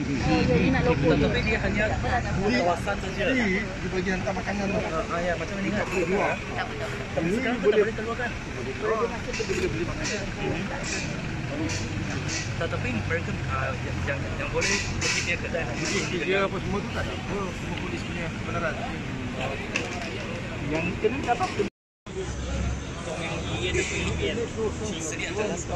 Oh. Tapi dia tu. Ah, ya, kan. Tapi Ini tu tak kan? Tetapi mereka ah, yang, yang, yang boleh pergi dia kedai. Dia, dia apa semua tu tak ada. apa. Semua polis punya benaran. Yang kena apa? Sedia jelas.